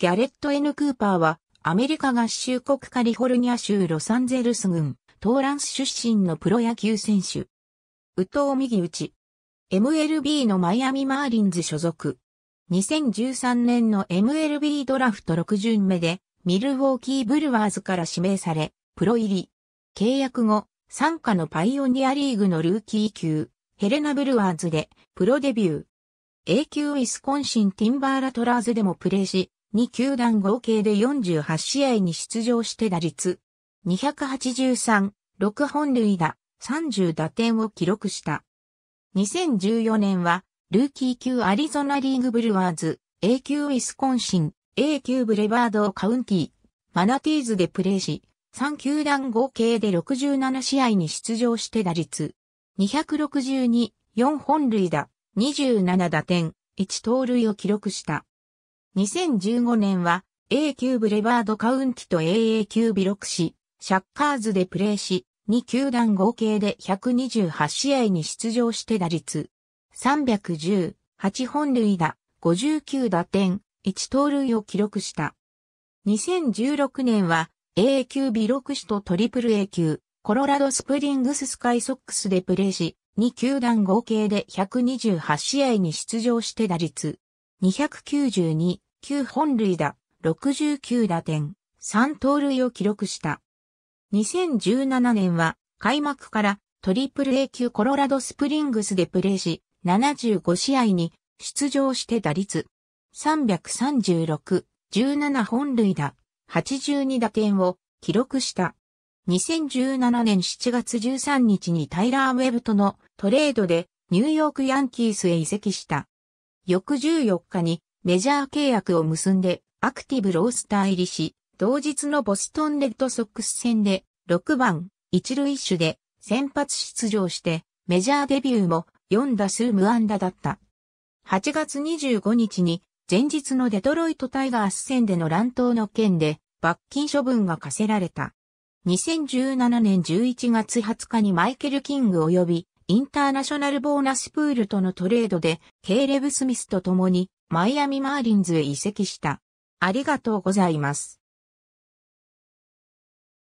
ギャレット・ N・ クーパーは、アメリカ合衆国カリフォルニア州ロサンゼルス郡、トーランス出身のプロ野球選手。宇藤右打ち。MLB のマイアミマーリンズ所属。2013年の MLB ドラフト6巡目で、ミルウォーキーブルワーズから指名され、プロ入り。契約後、参加のパイオニアリーグのルーキー級、ヘレナブルワーズで、プロデビュー。A 級ウィスコンシンティンバーラトラーズでもプレーし、2球団合計で48試合に出場して打率283、6本塁打、30打点を記録した。2014年は、ルーキー級アリゾナリーグブルワーズ、A 級ウィスコンシン、A 級ブレバードカウンティ、マナティーズでプレーし、3球団合計で67試合に出場して打率262、4本塁打、27打点、1盗塁を記録した。2015年は A 級ブレバードカウンティと AA 級ビロクシ、シャッカーズでプレーし、2球団合計で128試合に出場して打率310、8本塁打、59打点、1盗塁を記録した。2016年は AA 級ビロクシとトリプル A 級、コロラドスプリングススカイソックスでプレーし、2球団合計で128試合に出場して打率292、9本塁打、69打点、3盗塁を記録した。2017年は開幕からトリプル A 級コロラドスプリングスでプレーし、75試合に出場して打率336、17本塁打、82打点を記録した。2017年7月13日にタイラー・ウェブとのトレードでニューヨークヤンキースへ移籍した。翌14日にメジャー契約を結んでアクティブロースター入りし、同日のボストンレッドソックス戦で6番一塁手で先発出場してメジャーデビューも4打数無安打だった。8月25日に前日のデトロイトタイガース戦での乱闘の件で罰金処分が課せられた。2017年11月20日にマイケル・キング及びインターナショナルボーナスプールとのトレードで、ケイレブ・スミスと共にマイアミ・マーリンズへ移籍した。ありがとうございます。